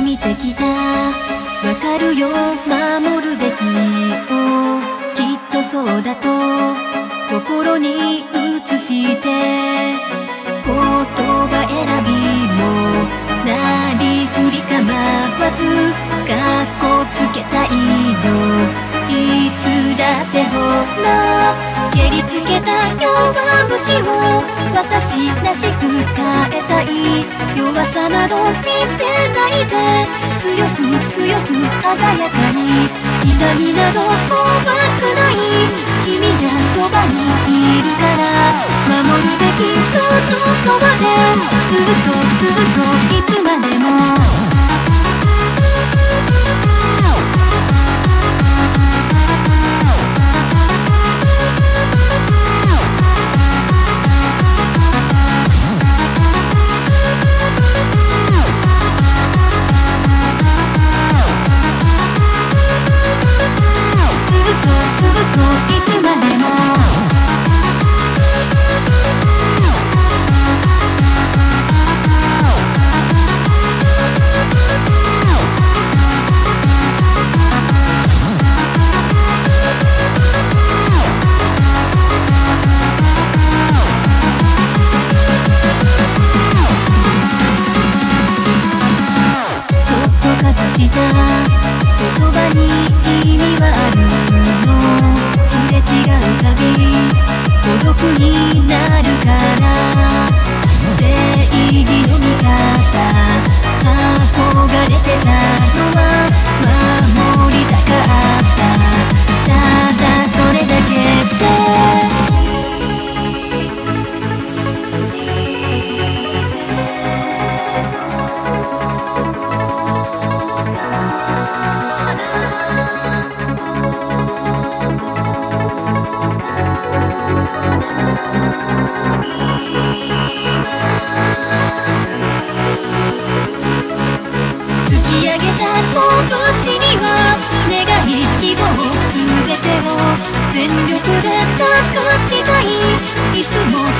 見てきた。わかるよ。守るべきをきっとそうだと心に移して。言葉選びもなりふり構わず。かっこつけたいよ。いつだってほら蹴りつけた弱虫を私らしく変えたい弱さなど見せないで強く強く鮮やかに痛みなど怖くない君がそばにいるから守るべきそのそばでずっとずっといつまでも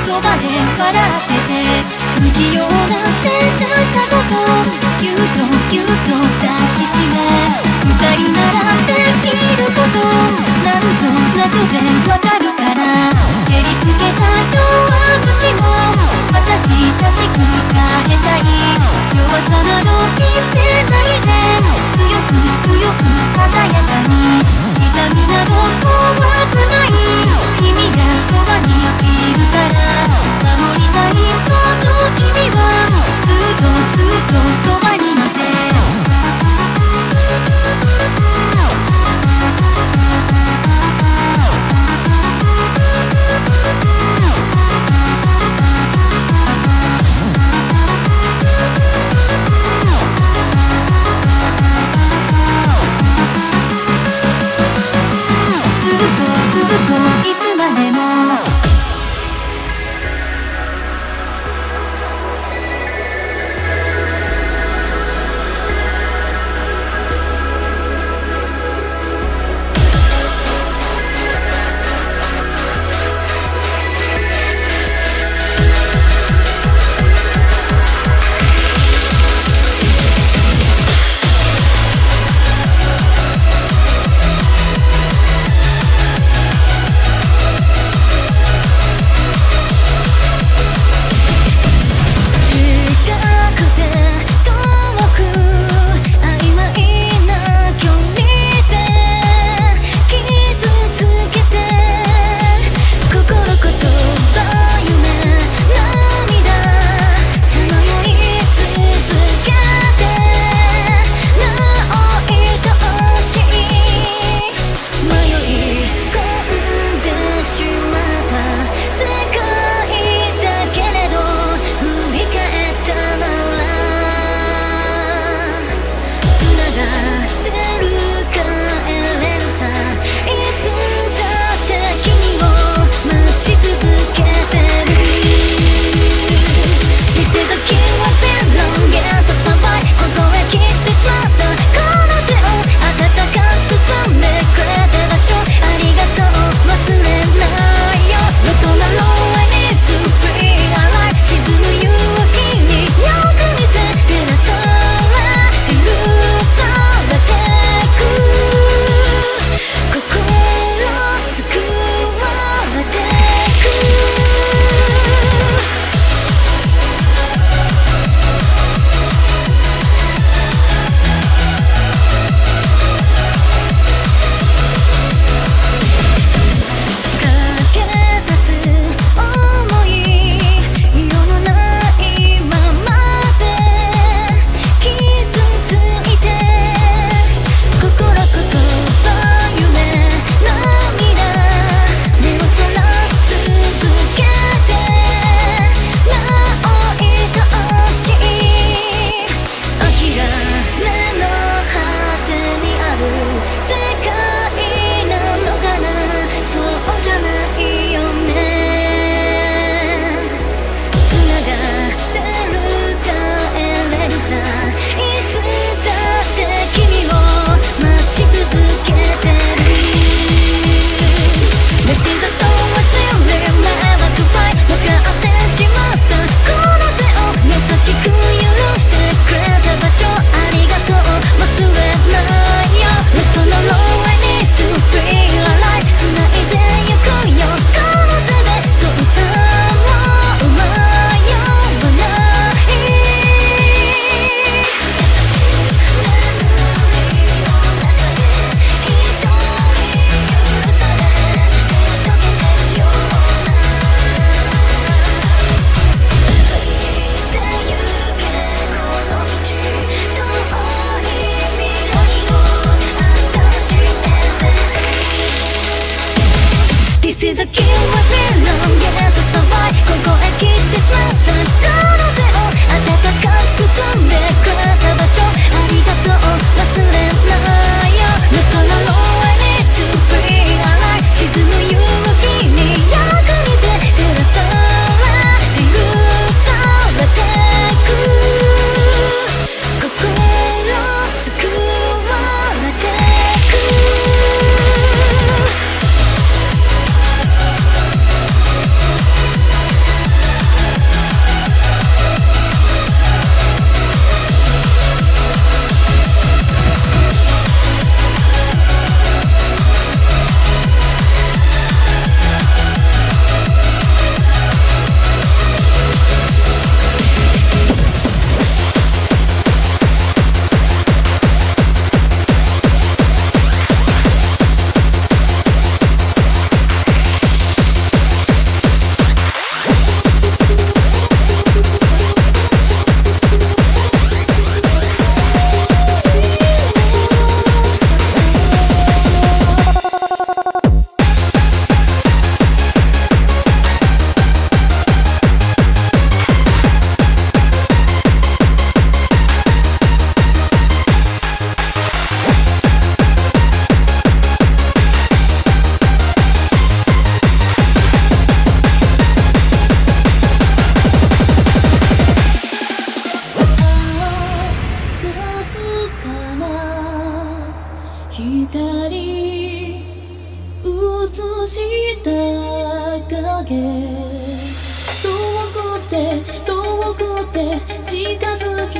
そばで笑ってて不器用な背中ごとぎゅっとぎゅっと抱きしめ二人ならできることなんとなくでわかるから蹴りつけた弱虫も私らしく変えたい弱さなど見せないで強く強く鮮やかになど怖くない君がそばにいるから守りたいその君はずっとずっとそばにいていつまでも。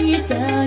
solidão.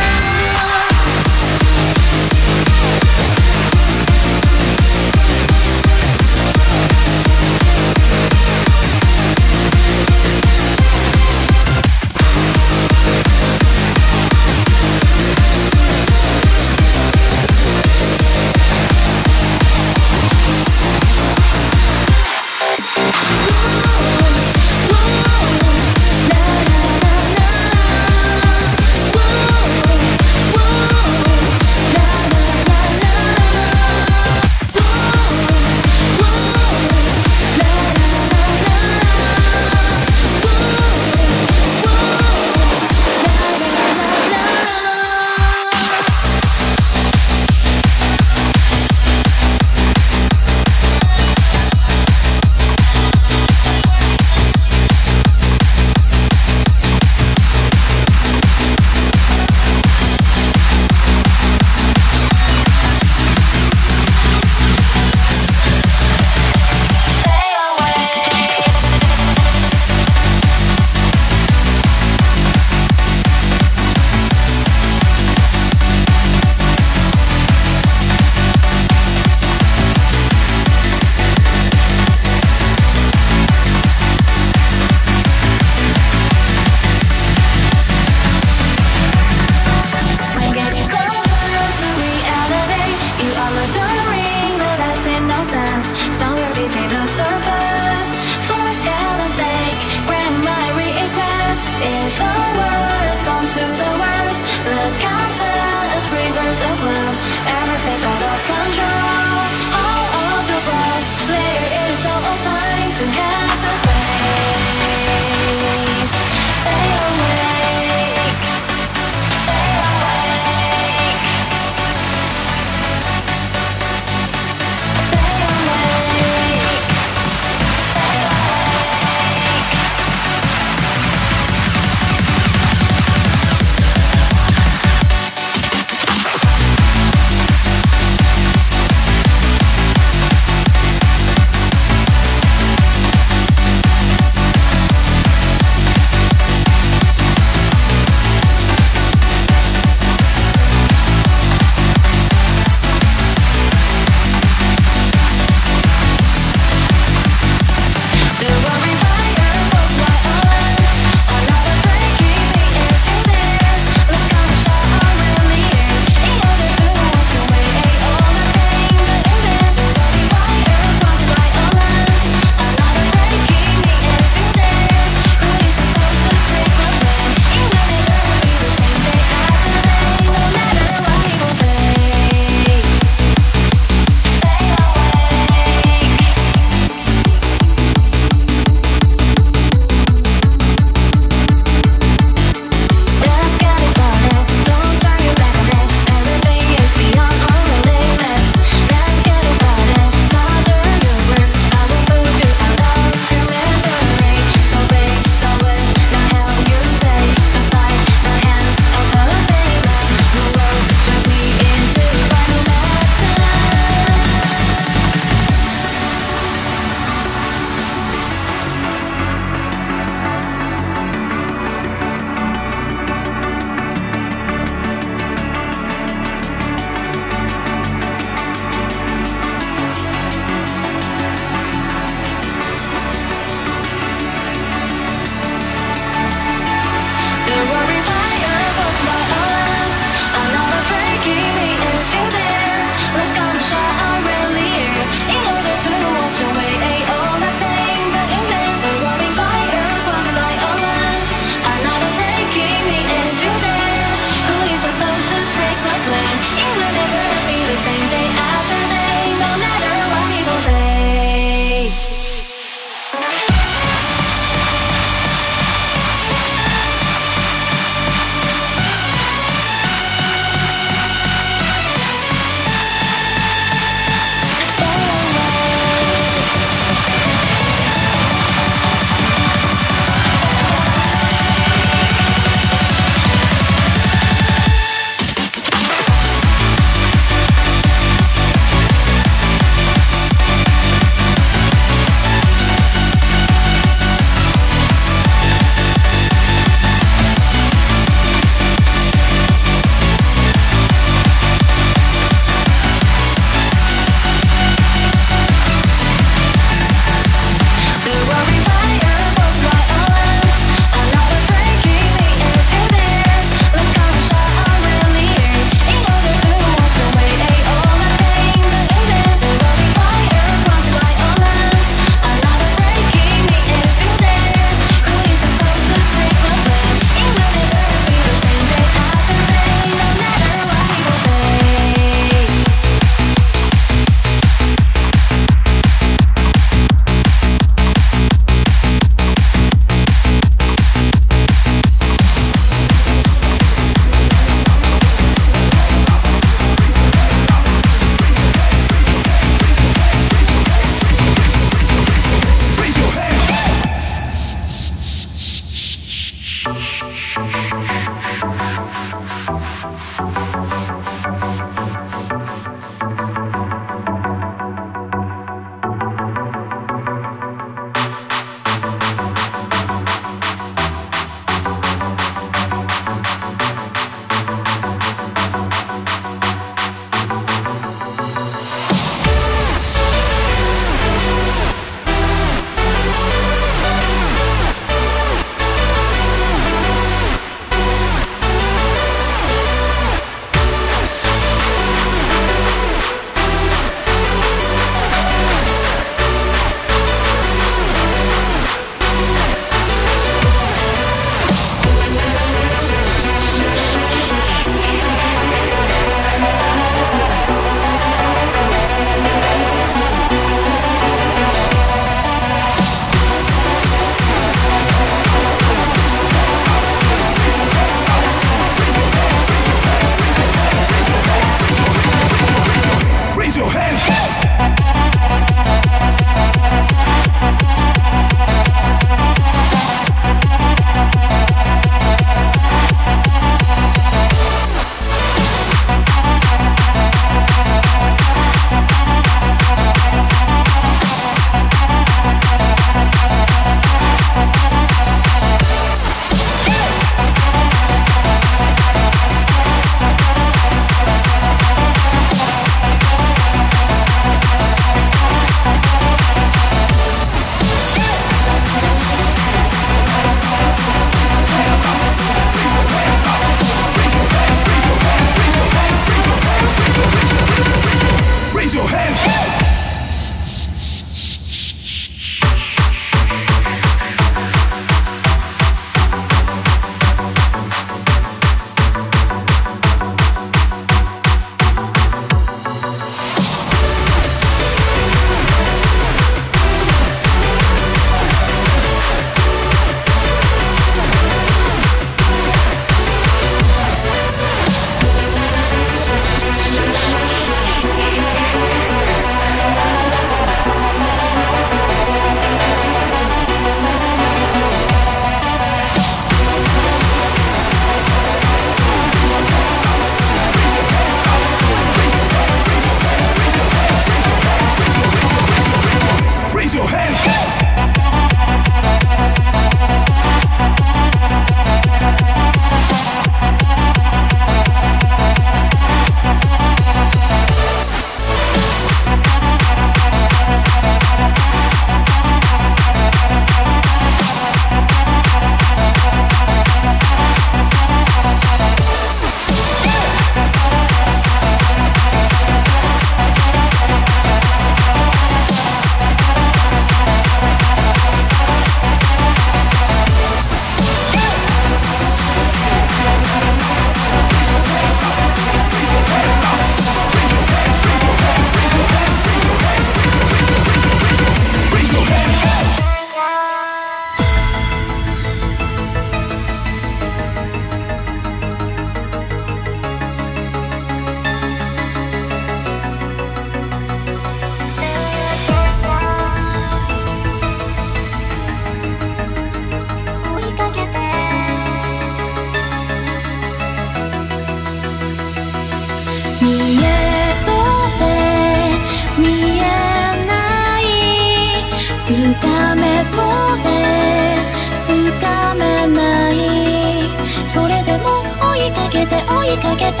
けて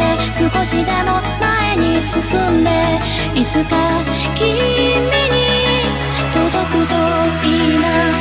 少しでも前に進んでいつか君に届くといいな。